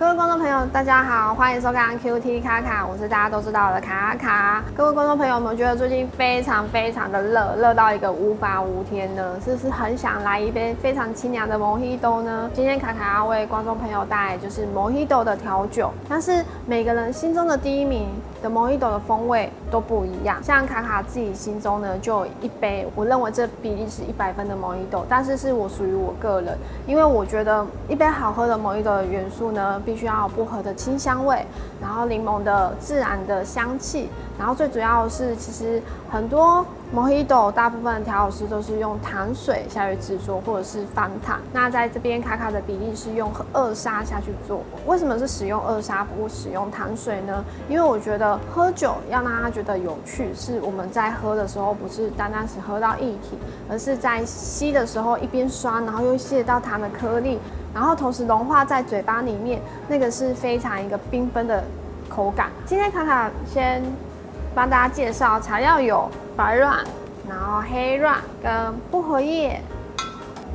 各位观众朋友，大家好，欢迎收看 QT 卡卡，我是大家都知道的卡卡。各位观众朋友们，觉得最近非常非常的热，热到一个无法无天呢？是不是很想来一杯非常清凉的 Mojito 呢？今天卡卡要为观众朋友带来就是 Mojito 的调酒，但是每个人心中的第一名的 Mojito 的风味都不一样。像卡卡自己心中呢，就有一杯，我认为这比例是一百分的 Mojito，但是是我属于我个人，因为我觉得一杯好喝的 Mojito 的元素呢。必须要薄荷的清香味，然后柠檬的自然的香气，然后最主要的是，其实很多 Mojito 大部分调酒师都是用糖水下去制作，或者是翻糖。那在这边卡卡的比例是用二砂下去做。为什么是使用二砂不使用糖水呢？因为我觉得喝酒要让它觉得有趣，是我们在喝的时候不是单单是喝到液体，而是在吸的时候一边酸，然后又吸得到糖的颗粒。然后同时融化在嘴巴里面，那个是非常一个缤纷的口感。今天卡卡先帮大家介绍材料有白软，然后黑软跟薄荷叶。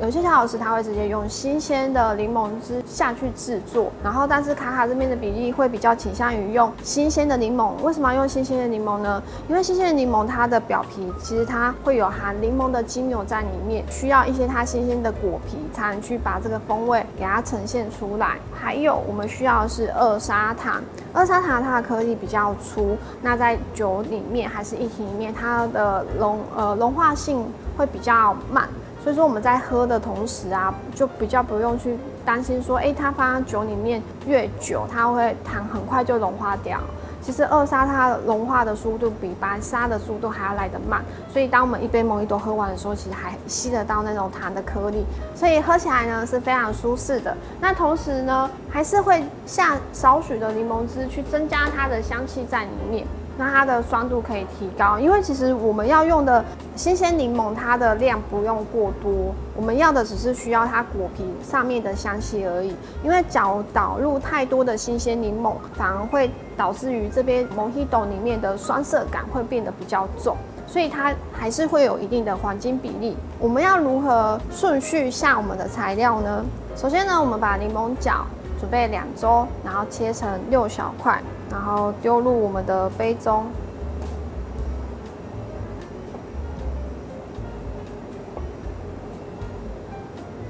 有些调酒师他会直接用新鲜的柠檬汁下去制作，然后但是卡卡这边的比例会比较倾向于用新鲜的柠檬。为什么要用新鲜的柠檬呢？因为新鲜的柠檬它的表皮其实它会有含柠檬的精油在里面，需要一些它新鲜的果皮才能去把这个风味给它呈现出来。还有我们需要的是二砂糖，二砂糖它的颗粒比较粗，那在酒里面还是液体里面，它的融呃融化性会比较慢。所以说我们在喝的同时啊，就比较不用去担心说，哎，它放在酒里面越久，它会糖很快就融化掉。其实二砂它融化的速度比白砂的速度还要来得慢，所以当我们一杯某一朵喝完的时候，其实还吸得到那种糖的颗粒，所以喝起来呢是非常舒适的。那同时呢，还是会下少许的柠檬汁去增加它的香气在里面。那它的酸度可以提高，因为其实我们要用的新鲜柠檬，它的量不用过多，我们要的只是需要它果皮上面的香气而已。因为搅导入太多的新鲜柠檬，反而会导致于这边 Mojito 里面的酸涩感会变得比较重，所以它还是会有一定的黄金比例。我们要如何顺序下我们的材料呢？首先呢，我们把柠檬角准备两周，然后切成六小块。然后丢入我们的杯中。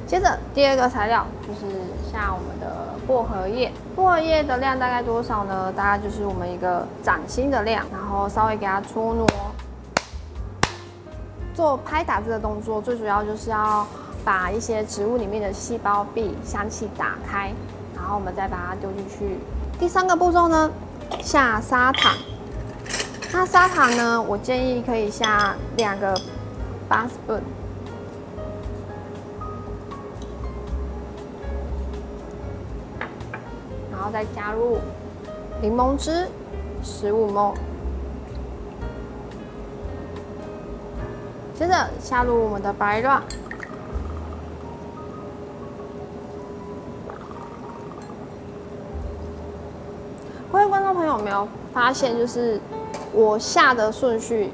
接着第二个材料就是下我们的薄荷叶，薄荷叶的量大概多少呢？大概就是我们一个掌心的量，然后稍微给它搓挪。做拍打字的动作，最主要就是要把一些植物里面的细胞壁香气打开，然后我们再把它丢进去。第三个步骤呢？下砂糖，那砂糖呢？我建议可以下两个八分然后再加入柠檬汁十五 ml，接着下入我们的白酪。各位观众朋友，有没有发现，就是我下的顺序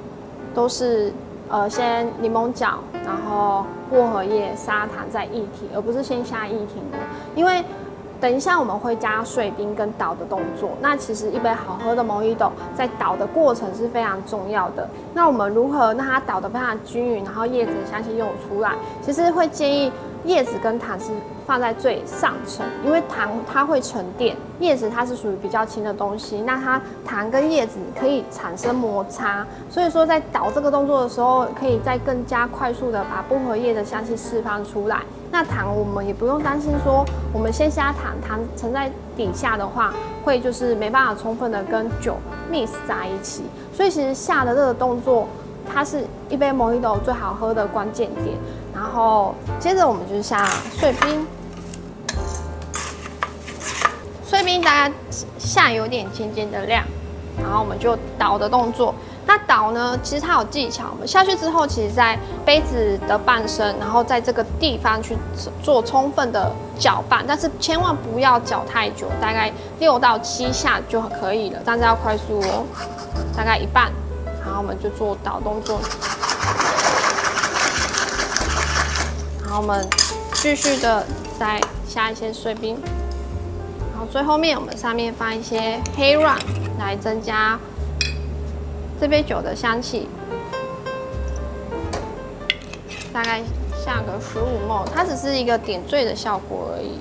都是呃先柠檬角，然后薄荷叶、砂糖在一体，而不是先下一体的。因为等一下我们会加碎冰跟倒的动作。那其实一杯好喝的蒙芋豆在倒的过程是非常重要的。那我们如何让它倒得非常均匀，然后叶子的香气又出来？其实会建议叶子跟糖是。放在最上层，因为糖它会沉淀，叶子它是属于比较轻的东西，那它糖跟叶子可以产生摩擦，所以说在倒这个动作的时候，可以再更加快速的把薄荷叶的香气释放出来。那糖我们也不用担心说，我们先加糖，糖沉在底下的话，会就是没办法充分的跟酒 mix 在一起。所以其实下的这个动作，它是一杯 Mojito 最好喝的关键点。然后接着我们就是下碎冰。碎冰大概下有点尖尖的量，然后我们就倒的动作。那倒呢，其实它有技巧。我们下去之后，其实在杯子的半身，然后在这个地方去做充分的搅拌，但是千万不要搅太久，大概六到七下就可以了。但是要快速哦，大概一半，然后我们就做倒动作。然后我们继续的再下一些碎冰。最后面我们上面放一些黑 rum 来增加这杯酒的香气，大概下个十五沫，它只是一个点缀的效果而已。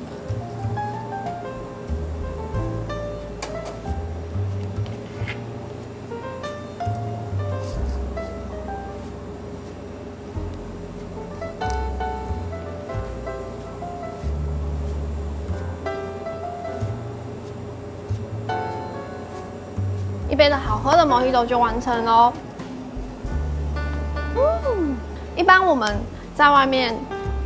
喝的毛芋豆就完成喽。嗯，一般我们在外面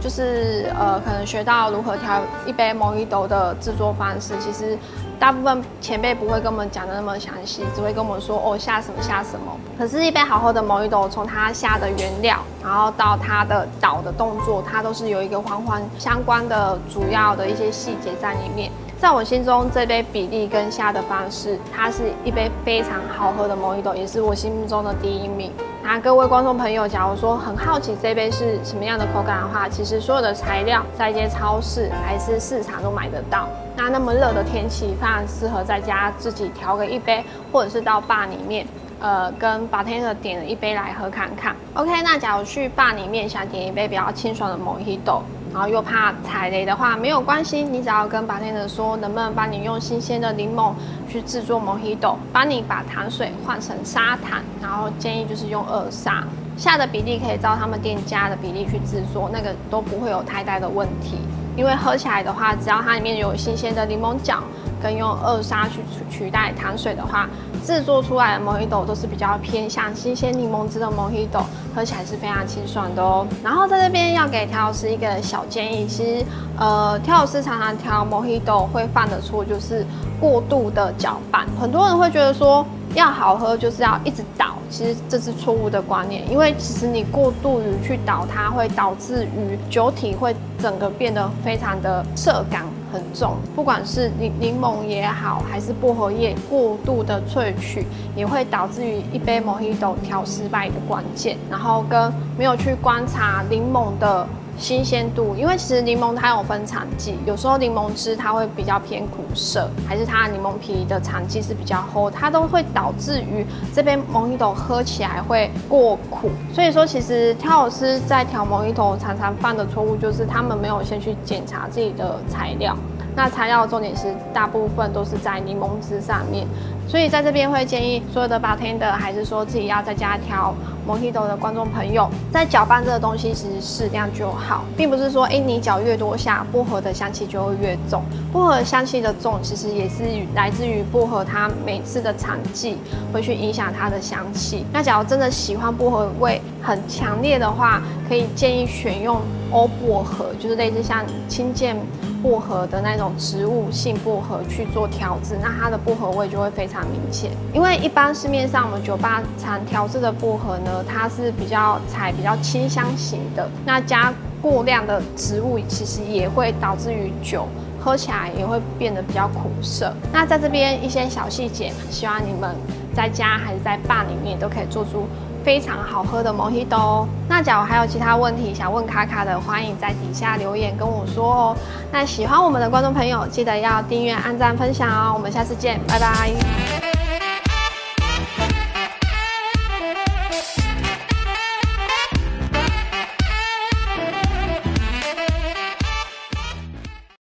就是呃，可能学到如何调一杯毛芋豆的制作方式，其实大部分前辈不会跟我们讲的那么详细，只会跟我们说哦下什么下什么。可是，一杯好喝的毛芋豆，从它下的原料，然后到它的倒的动作，它都是有一个环环相关的主要的一些细节在里面。在我心中，这杯比例跟下的方式，它是一杯非常好喝的毛芋豆，也是我心目中的第一名。那各位观众朋友，假如说很好奇这杯是什么样的口感的话，其实所有的材料在一些超市还是市场都买得到。那那么热的天气，非常适合在家自己调个一杯，或者是到坝里面，呃，跟 bartender 点了一杯来喝看看。OK，那假如去坝里面想点一杯比较清爽的毛芋豆。然后又怕踩雷的话，没有关系，你只要跟白天的说，能不能帮你用新鲜的柠檬去制作 Mojito，帮你把糖水换成砂糖，然后建议就是用二砂，下的比例可以照他们店家的比例去制作，那个都不会有太大的问题。因为喝起来的话，只要它里面有新鲜的柠檬角。跟用二砂去取代糖水的话，制作出来的 Mojito 都是比较偏向新鲜柠檬汁的 Mojito，喝起来是非常清爽的哦。然后在这边要给调酒师一个小建议，其实呃，调酒师常常调 Mojito 会犯的错就是过度的搅拌，很多人会觉得说要好喝就是要一直倒，其实这是错误的观念，因为其实你过度于去倒它，会导致于酒体会整个变得非常的涩感。很重，不管是柠柠檬也好，还是薄荷叶过度的萃取，也会导致于一杯 Mojito 调失败的关键。然后跟没有去观察柠檬的。新鲜度，因为其实柠檬它有分产季，有时候柠檬汁它会比较偏苦涩，还是它的柠檬皮的产季是比较厚，它都会导致于这边蒙一豆喝起来会过苦。所以说，其实调酒师在调蒙一豆常常犯的错误就是他们没有先去检查自己的材料。那材料的重点是大部分都是在柠檬汁上面，所以在这边会建议所有的 bartender 还是说自己要在家调 Mojito 的观众朋友，在搅拌这个东西其实适量就好，并不是说哎你搅越多下薄荷的香气就会越重，薄荷香气的重其实也是来自于薄荷它每次的产季会去影响它的香气。那假如真的喜欢薄荷味很强烈的话，可以建议选用欧薄荷，就是类似像青剑。薄荷的那种植物性薄荷去做调制，那它的薄荷味就会非常明显。因为一般市面上我们酒吧常调制的薄荷呢，它是比较采比较清香型的，那加过量的植物其实也会导致于酒喝起来也会变得比较苦涩。那在这边一些小细节，希望你们在家还是在坝里面都可以做出。非常好喝的 Mojito 哦。那假如还有其他问题想问卡卡的，欢迎在底下留言跟我说哦。那喜欢我们的观众朋友，记得要订阅、按赞、分享哦。我们下次见，拜拜。